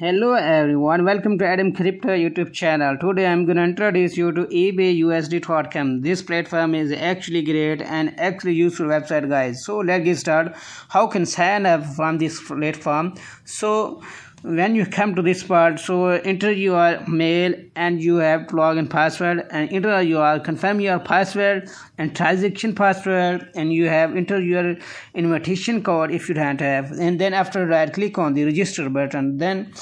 Hello everyone, welcome to Adam Crypto YouTube channel. Today I'm gonna introduce you to eBayUSD.com. This platform is actually great and actually useful website guys. So let's get started. How can sign up from this platform? So when you come to this part so enter your mail and you have login password and enter your confirm your password and transaction password and you have enter your invitation code if you don't have. And then after that click on the register button. Then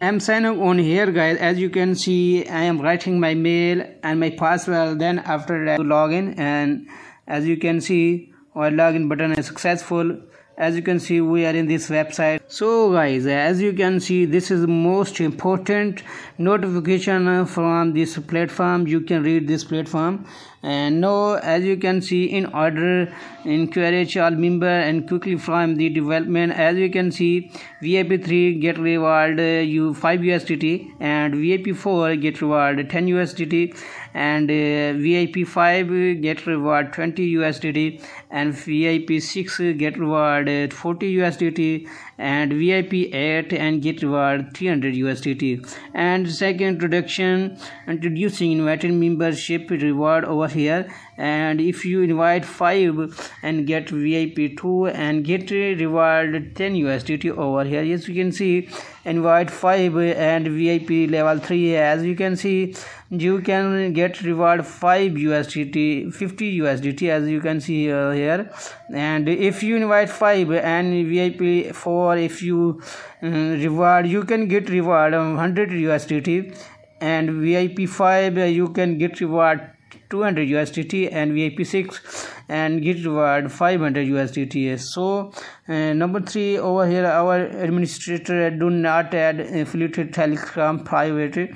I'm signing on here guys. As you can see I am writing my mail and my password. Then after that login. And as you can see our login button is successful as you can see we are in this website. So guys as you can see this is the most important notification from this platform. You can read this platform. And now as you can see in order encourage all member and quickly from the development as you can see vip 3 get reward uh, you 5 usdt and vip 4 get reward 10 usdt and uh, vip 5 get reward 20 usdt and vip 6 get reward uh, 40 usdt and vip 8 and get reward 300 usdt and second introduction introducing invited membership reward over here and if you invite 5 and get vip 2 and get reward 10 usdt over here yes you can see invite 5 and vip level 3 as you can see you can get reward 5 usdt 50 usdt as you can see uh, here. And if you invite 5 and vip 4 if you uh, reward you can get reward 100 usdt and vip 5 you can get reward 200 USDT and VIP6 and get reward 500 USDT. So uh, number three over here our administrator do not add affiliated telegram privately.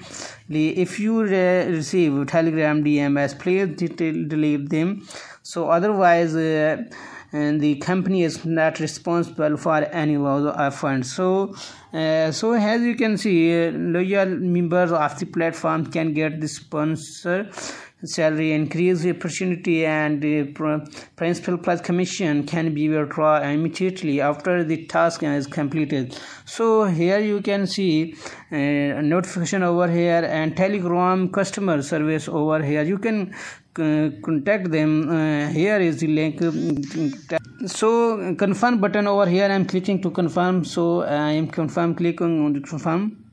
If you re receive telegram DMS, please delete them. So otherwise. Uh, and the company is not responsible for any loss of funds so uh, so as you can see loyal members of the platform can get the sponsor salary increase opportunity and uh, principal plus commission can be withdrawn immediately after the task is completed. So here you can see uh, notification over here and telegram customer service over here. You can uh, contact them uh, here is the link. So confirm button over here. I'm clicking to confirm. So i am confirm clicking on confirm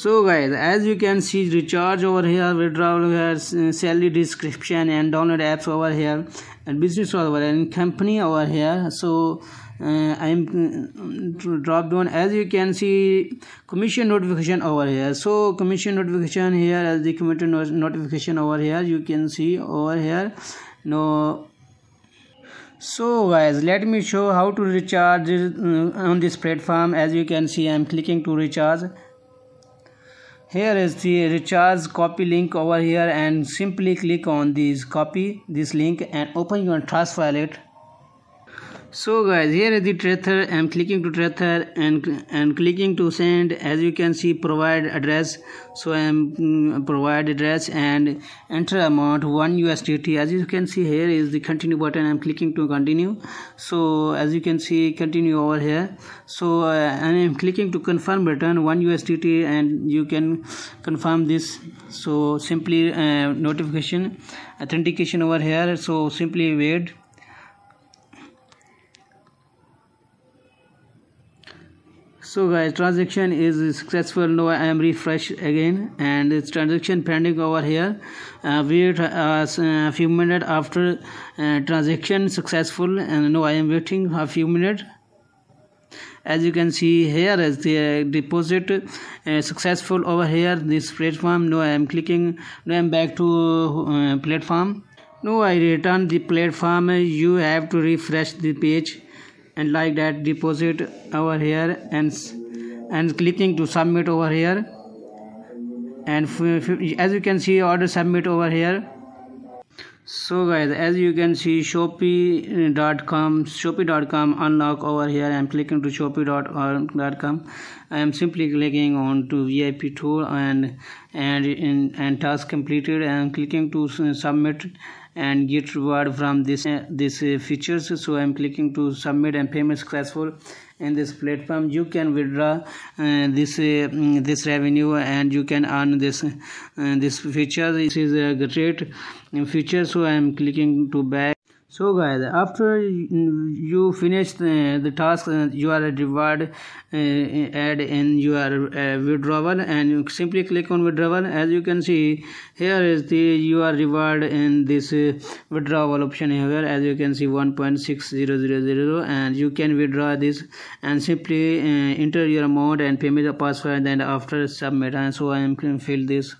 so guys as you can see recharge over here withdrawal here salary description and download apps over here and business over here and company over here. So uh, I'm uh, drop down. As you can see commission notification over here. So commission notification here as the commission notification over here you can see over here. No. So guys let me show how to recharge uh, on this platform. As you can see i'm clicking to recharge here is the recharge copy link over here and simply click on this copy this link and open your trust wallet so guys here is the tether i'm clicking to tether and and clicking to send. As you can see provide address. So i'm mm, provide address and enter amount 1 usdt as you can see here is the continue button. I'm clicking to continue. So as you can see continue over here. So uh, and i'm clicking to confirm button 1 usdt and you can confirm this. So simply uh, notification authentication over here. So simply wait so guys transaction is successful. Now i am refresh again. And it's transaction pending over here. Uh, wait uh, a few minutes after uh, transaction successful. And now i am waiting a few minutes as you can see here is the uh, deposit uh, successful over here this platform. Now i am clicking now i'm back to uh, platform. Now i return the platform. You have to refresh the page and like that deposit over here and and clicking to submit over here. And as you can see order submit over here. So guys as you can see shopee.com shopee.com unlock over here. I'm clicking to shopee.com i am simply clicking on to vip tool and and in, and task completed and clicking to submit and get reward from this uh, this uh, features. So i'm clicking to submit and payment successful in this platform. You can withdraw uh, this uh, this revenue and you can earn this uh, this feature. This is a great feature. So i am clicking to back so guys after you finish the, the task uh, you are reward uh, add in your uh, withdrawal and you simply click on withdrawal. As you can see here is the your reward in this uh, withdrawal option here. As you can see 1.6000 and you can withdraw this and simply uh, enter your amount and payment the password and after submit. And so i am fill this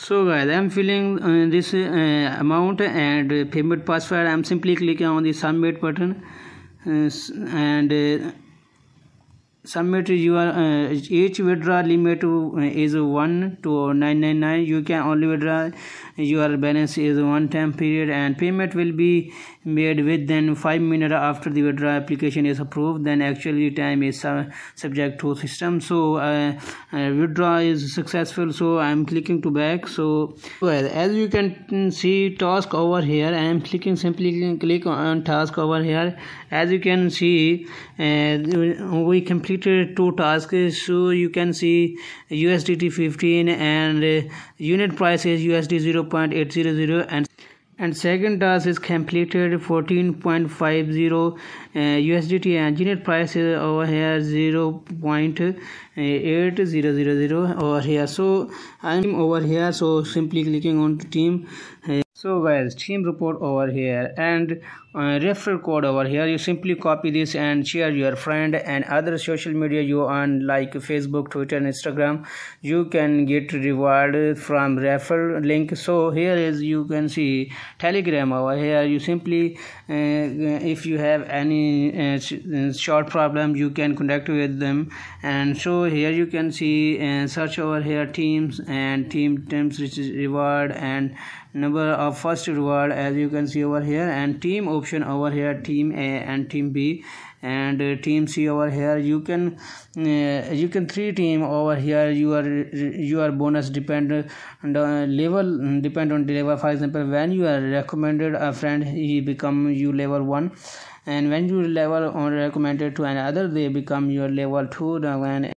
so guys i'm filling uh, this uh, amount and payment password. I'm simply clicking on the submit button. Uh, and uh, submit your uh, each withdrawal limit is 1 to 999 you can only withdraw your balance is one time period and payment will be made within 5 minutes after the withdrawal application is approved. Then actually time is uh, subject to system. So uh, uh, withdraw is successful. So i am clicking to back. So well as you can see task over here. I am clicking simply click on task over here. As you can see uh, we completed two tasks. So you can see usdt 15 and uh, unit price is usd 0.800 and and second task is completed 14.50 uh, USDT and unit price is over here 0 0.8000 over here. So I'm over here. So simply clicking on team. Uh, so guys team report over here and uh, referral code over here. You simply copy this and share your friend and other social media you on like facebook twitter and instagram. You can get reward from referral link. So here is you can see telegram over here. You simply uh, if you have any uh, short problem you can connect with them. And so here you can see uh, search over here teams and team teams which is reward and number of first reward as you can see over here and team option over here team a and team b. And uh, team c over here you can uh, you can three team over here your your bonus depend on the level depend on the level. For example when you are recommended a friend he become you level one. And when you level on recommended to another they become your level two when